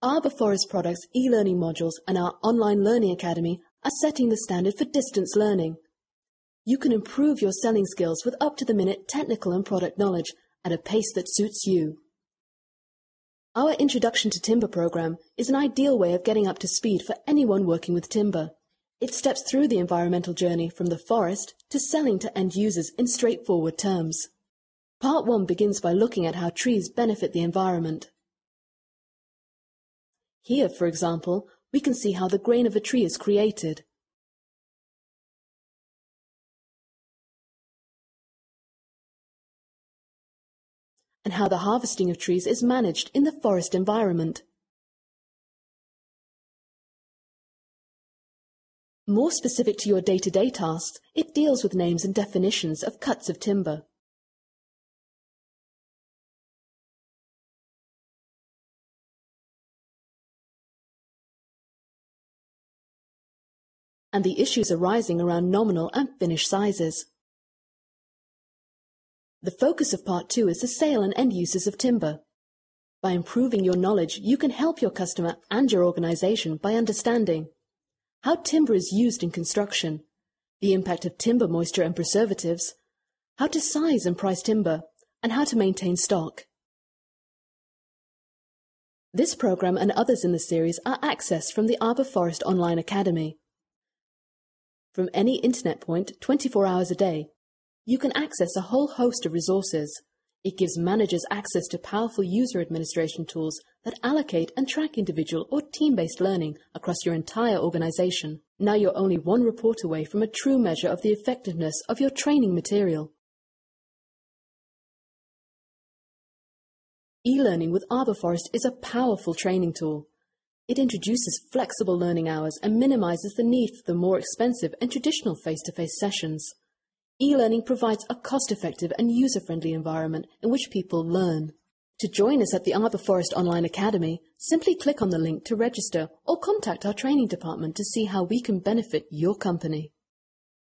Arbor Forest Products e-learning modules and our online learning academy are setting the standard for distance learning. You can improve your selling skills with up-to-the-minute technical and product knowledge at a pace that suits you. Our Introduction to Timber program is an ideal way of getting up to speed for anyone working with timber. It steps through the environmental journey from the forest to selling to end users in straightforward terms. Part 1 begins by looking at how trees benefit the environment. Here, for example, we can see how the grain of a tree is created. and how the harvesting of trees is managed in the forest environment. More specific to your day-to-day -day tasks, it deals with names and definitions of cuts of timber. And the issues arising around nominal and finish sizes. The focus of part two is the sale and end uses of timber. By improving your knowledge, you can help your customer and your organization by understanding how timber is used in construction, the impact of timber moisture and preservatives, how to size and price timber, and how to maintain stock. This program and others in the series are accessed from the Arbor Forest Online Academy from any internet point 24 hours a day. You can access a whole host of resources. It gives managers access to powerful user administration tools that allocate and track individual or team-based learning across your entire organization. Now you're only one report away from a true measure of the effectiveness of your training material. E-learning with Arborforest is a powerful training tool. It introduces flexible learning hours and minimizes the need for the more expensive and traditional face-to-face sessions. E-learning provides a cost-effective and user-friendly environment in which people learn. To join us at the Arbor Forest Online Academy, simply click on the link to register or contact our training department to see how we can benefit your company.